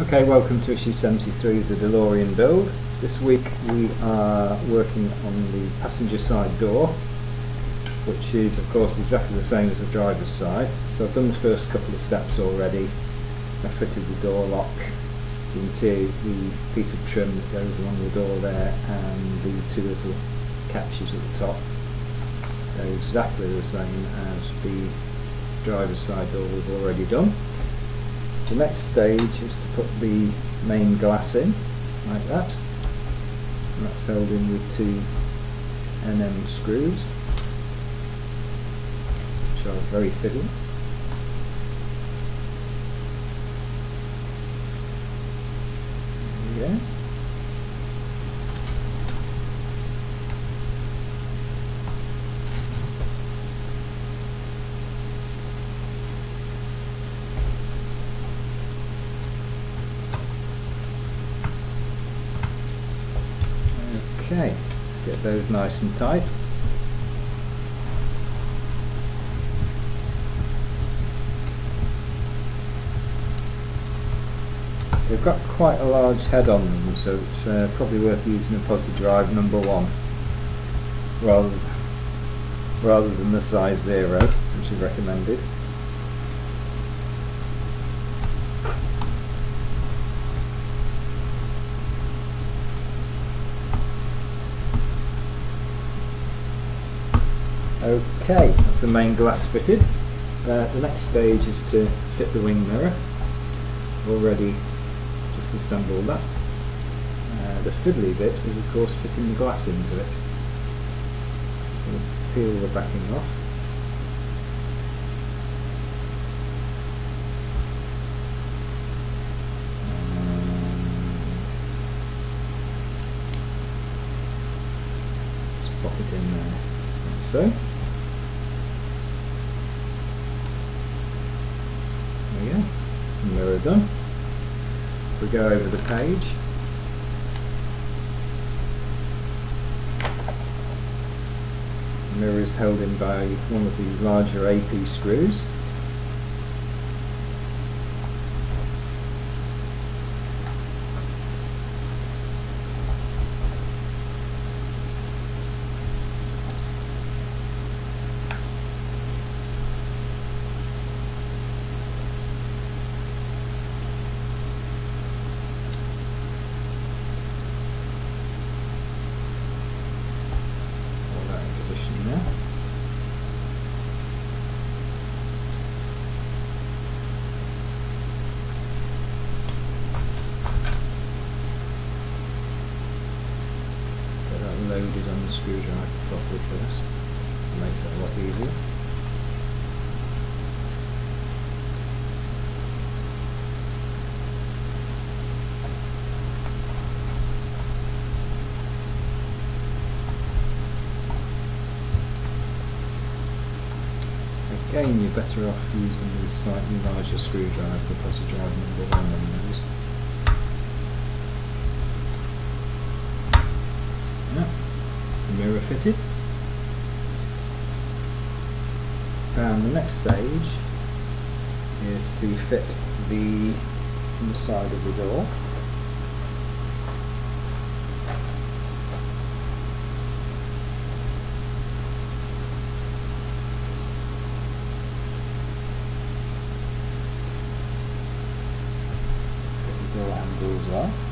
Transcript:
Okay, welcome to issue 73 of the DeLorean build. This week we are working on the passenger side door, which is of course exactly the same as the driver's side. So I've done the first couple of steps already. I've fitted the door lock, the the piece of trim that goes along the door there, and the two little catches at the top. They're exactly the same as the driver's side door we've already done. The next stage is to put the main glass in, like that. And that's held in with two NM screws, which are very fiddly. There. Okay, let's get those nice and tight. They've got quite a large head on them, so it's uh, probably worth using a posi drive number one rather rather than the size zero, which is recommended. Okay, that's the main glass fitted. Uh, the next stage is to fit the wing mirror. Already just assembled that. Uh, the fiddly bit is of course fitting the glass into it. Peel the backing off. Just pop it in there, like so. We go, mirror done. If we go over the page, the mirror is held in by one of the larger AP screws. Hold that in position now. Loaded on the screwdriver properly first. It Makes it a lot easier. Again, you're better off using the slightly larger screwdriver because you drive number one on those. Yeah, the mirror fitted. And the next stage is to fit the inside of the door. The door handle as well.